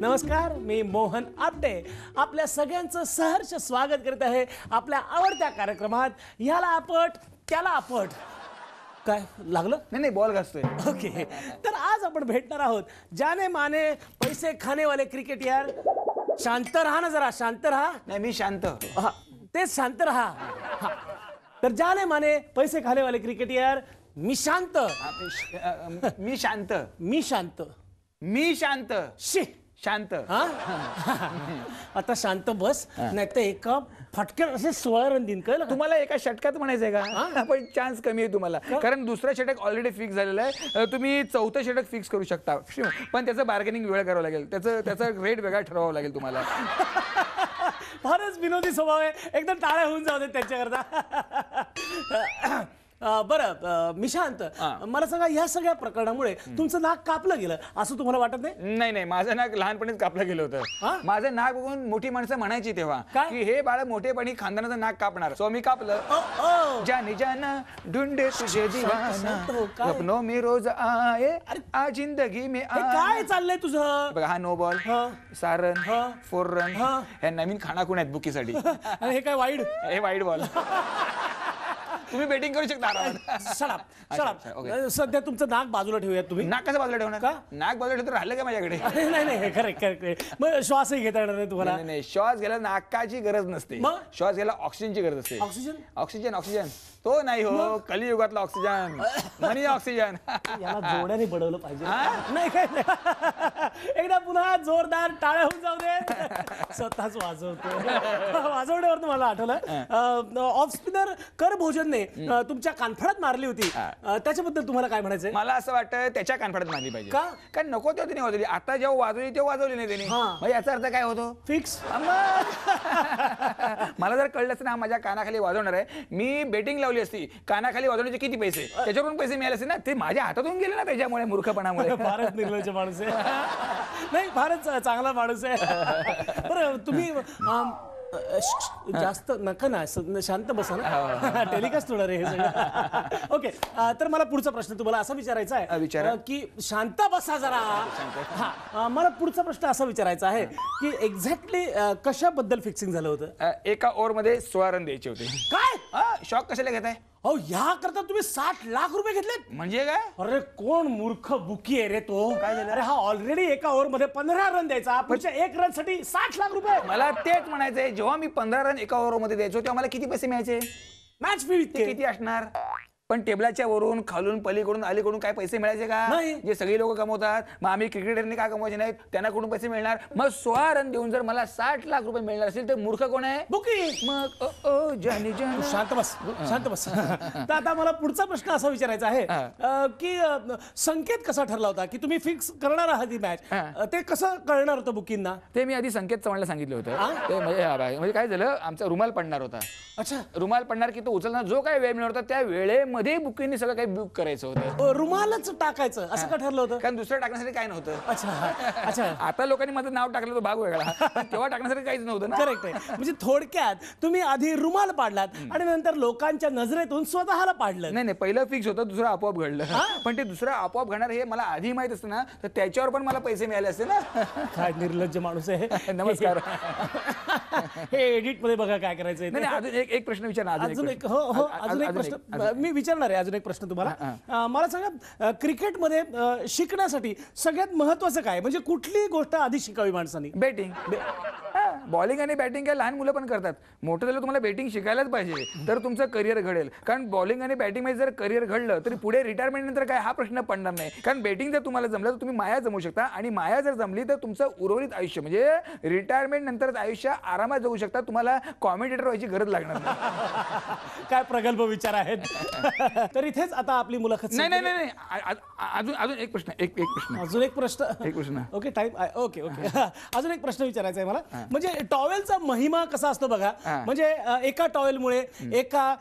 नमस्कार मी मोहन आपटे. आपल्या सगळ्यांचं सहर्ष स्वागत करीत आहे आपल्या आवडत्या कार्यक्रमात. ह्याला आपट त्याला आपट काय लागलं? नाही नाही बॉल घासतोय. ओके. तर आज आपण भेटणार आहोत जाने माने पैसे खाने वाले क्रिकेट यार. शांत राहा ना जरा शांत राहा. नाही मी शांत. हा, तेच शांत राहा. हा. तर जाने माने पैसे खाने वाले क्रिकेट यार मी शांत. मी शांत. मी शांत. मी शांत. शी. शांत. हा? आता शांत बस नाही तर एका फटक्यात असे सोळा रन दिन कळलं का? तुम्हाला एका षटकात म्हणायचंय का? पण चान्स कमी आहे तुम्हाला. कारण दुसरं षटक ऑलरेडी फिक्स झालेलं आहे. अ, तुम्ही चौथं षटक फिक्स करू शकता. शिव. पण त्याचं बार्गेनिंग वेळ करावं लागेल. त्याचं त्याचा रेट वेगळा ठरवावा लागेल तुम्हाला. फारच विनोदी स्वभाव आहे. एकदम टाळ्या होऊन जाऊ दे त्यांच्याकरता. बरं अं, मी शांत मला सांगा या सगळ्या प्रकरणामुळे तुमचं नाक कापलं गेलं असं तुम्हाला वाटत नाही नाही नाही माझं नाक लहानपणीच कापलं गेलं हा? होतं माझं नाक बघून मोठी माणसं म्हणायची तेव्हा? की हे बाळ मोठेपणी खानदानाचं नाक कापणार सो मी कापलं. जाने जाना ढूंढे तुझे दीवाना हो, काय? सपनों में रोज आए आ जिंदगी में हे काय चाललंय तुझं बघा हा नो बॉल हा. सारन हा. फोर रन हा. नवीन खाणाखुण आहेत बुकीसाठी हे काय वाईड हे वाईट बॉल तुम्ही बेटिंग करू शकता आरामात. शडाप okay. सध्या तुमचं नाक बाजूला ठेवूयात तुम्ही. नाक कसं बाजूला ठेवणार? का? नाक बाजूला ठेवलं तर राहिलं का माझ्याकडे? नाही नाही करेक्ट करेक्ट मग श्वासही घेता येणार नाही तुम्हाला? नाही नाही श्वास घ्यायला नाकाची गरज नसते. मग? श्वास घ्यायला ऑक्सिजनची गरज असते. ऑक्सिजन? Oxygen oxygen. तो नाही हो कलियुगातला ऑक्सिजन. मनी ऑक्सिजन. याला जोड्याने बडवलं पाहिजे. नाही काय. एकदा पुन्हा जोरदार टाळ्या होऊन जाऊ दे. स्वतःच वाजवतो. वाजवण्यावर तुम्हाला आठवलं. ऑफ स्पिनर कर भोजनने. तुमच्या कानफडात मारली होती. अं, त्याच्याबद्दल तुम्हाला काय म्हणायचंय? मला असं वाटतं त्याच्या कानफडात मारली पाहिजे. का? कारण नको तेव्हा तिने वाजवली आता जेव्हा वाजवली तेव्हा वाजवली नाही त्याने हा. मग याचा अर्थ काय होतो? फिक्स. मला जर कळलं असतं ना हा माझ्या कानाखाली वाजवणार आहे. मी बेटिंग लावली असती. कानाखाली वाजवण्याचे किती पैसे? त्याच्यावरून पैसे मिळाले असते ना? ते माझ्या हातातून गेले ना त्याच्यामुळे मूर्खपणामुळे. फारच निर्लज्ज माणूस आहे. नाही फारच चांगला माणूस आहे. बरं तुम्ही जास्त नका ना शांत बसा ना. टेलिकास्ट होणार आहे हे सगळं. ओके अं, तर मला पुढचा प्रश्न तुम्हाला असा विचारायचा आहे की शांत बसा जरा. हा मला पुढचा प्रश्न असा विचारायचा आहे की एक्झॅक्टली कशाबद्दल फिक्सिंग झालं होतं? एका ओव्हरमध्ये सोळा रन द्यायचे होते. काय? शॉक कशाला घेताय? अहो ह्या करता तुम्ही साठ लाख रुपये घेतलेत? म्हणजे काय? अरे कोण मूर्ख बुकी आहे रे तो? अरे हा ऑलरेडी एका ओव्हरमध्ये पंधरा रन द्यायचा. पुढच्या एक रनसाठी साठ लाख रुपये. मला तेच म्हणायचंय जेव्हा मी पंधरा रन एका ओव्हरमध्ये द्यायचो तेव्हा मला किती पैसे मिळायचे? मॅच फी ते किती असणार? पण टेबलाच्या वरून खालून पलीकडून अलीकडून काय पैसे मिळायचे का? नाही. जे सगळी लोक कमवतात. मग आम्ही क्रिकेटरनी का कमवायचे नाहीत? त्यांना कुठून पैसे मिळणार? मग सोळा रन देऊन जर मला साठ लाख रुपये मिळणार असेल तर मूर्ख कोण आहे? बुकी. मग ओ, ओ, जानी जाना. शांत बस. शांत बस. तर आता मला पुढचा प्रश्न असा विचारायचा आहे. अं, की अं, संकेत कसा ठरला होता? की तुम्ही फिक्स करणार आहात ही मॅच हा. ते कसं कळणार होतं बुकींना? ते मी आधी संकेत चव्हाणला सांगितलं? होतं. ते म्हणजे हा म्हणजे काय झालं? आमचा रुमाल पडणार होता. अच्छा. रुमाल पडणार की तो उचलणार? जो काय वेळ मिळणार होता त्या वेळेमध्ये बुकिंनी सगळं काही बुक करायचं होतं. अं, रुमालच टाकायचं असं का ठरलं होतं? कारण दुसरं टाकण्यासाठी काय नव्हतं. अच्छा अच्छा. आता लोकांनी माझं नाव टाकलं तो भाग वेगळा. पण तेव्हा टाकण्यासाठी काहीच नव्हतं ना. करेक्ट आहे. म्हणजे थोडक्यात तुम्ही आधी रुमाल पाडलात आणि नंतर लोकांच्या नजरेतून स्वतःला पाडलं. नाही नाही. पहिलं फिक्स होतं दुसरं आपोआप घडलं. पण ते दुसरं आपोआप घडणार हे मला आधी माहीत असतं ना तर त्याच्यावर पण मला पैसे मिळाले असते ना. काय निर्लज्ज माणूस आहे. नमस्कार. हे एडिटमध्ये बघा काय करायचं नाही अजून एक एक प्रश्न विचार अजून एक हो हो अजून एक प्रश्न. मी विचारणार आहे अजून एक प्रश्न तुम्हाला. मला सांगा क्रिकेटमध्ये शिकण्यासाठी सगळ्यात महत्वाचं काय? म्हणजे कुठली गोष्ट आधी शिकावी माणसानी? बॅटिंग. बॉलिंग आणि बॅटिंग काय लहान मुलं पण करतात. मोठं झालं तुम्हाला बॅटिंग शिकायलाच पाहिजे. तर तुमचं करिअर घडेल. कारण बॉलिंग आणि बॅटिंगमध्ये जर करिअर घडलं तरी पुढे रिटायरमेंट नंतर काय हा प्रश्न पडणार नाही. कारण बॅटिंग जर तुम्हाला जमलं तर तुम्ही माया जमू शकता. आणि माया जर जमली तर तुमचं उर्वरित आयुष्य म्हणजे रिटायरमेंट नंतरच आयुष्य आरामात जगू शकता. तुम्हाला कॉमेडिएटर व्हायची गरज लागणार नाही. काय प्रगल्भ विचार आहेत? तर इथेच आता आपली मुलाखत नाही नाही. नाही अजून अजून एक प्रश्न एक एक प्रश्न. अजून एक प्रश्न? एक प्रश्न. Okay time okay okay. अजून एक प्रश्न विचारायचा आहे मला. म्हणजे टॉवेलचा महिमा कसा असतो बघा. म्हणजे एका टॉवेलमुळे एका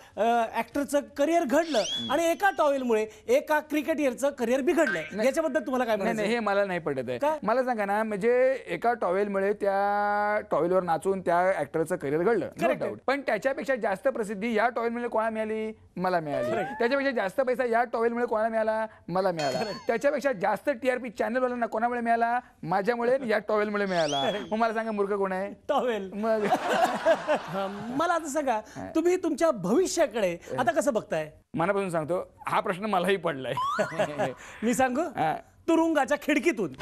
ऍक्टरचं करिअर घडलं आणि एका टॉवेलमुळे एका क्रिकेटियरचं करिअर बिघडलं याच्याबद्दल तुम्हाला काय नाही म्हणायचं? हे मला नाही पटत का? आहे मला सांगा ना म्हणजे एका टॉवेलमुळे त्या टॉवेलवर नाचून त्या ऍक्टरचं करिअर घडलं. पण त्याच्यापेक्षा जास्त प्रसिद्धी या टॉवेलमुळे कोणा मिळाली? मला मिळाली. त्याच्यापेक्षा जास्त पैसा या टॉवेलमुळे कोणाला मिळाला? मला मिळाला. त्याच्यापेक्षा जास्त टीआरपी चॅनलवाल्यांना कोणामुळे मिळाला? माझ्यामुळे या टॉवेलमुळे मिळाला. मग मला सांगा मूर्ख कोण आहे? टॉवेल. मग? मला आता सांगा तुम्ही तुमच्या भविष्याकडे आता कसं बघताय? मनापासून सांगतो हा प्रश्न मलाही पडलाय. मी सांगू. तुरुंगाच्या खिडकीतून?